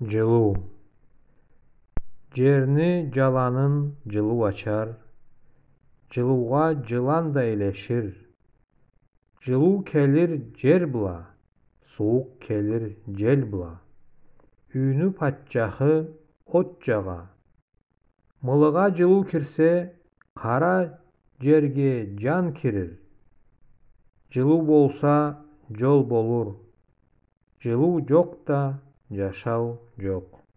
жылуу жерни жаланын жылуу ачар жылууга жылан да илешир жылуу келир жер була суук келир жел була үйүнү паччахы от жага мылыга жылуу кирсе кара жерге жан кирер жылуу болсо жол болур жылуу жок да жашоо жок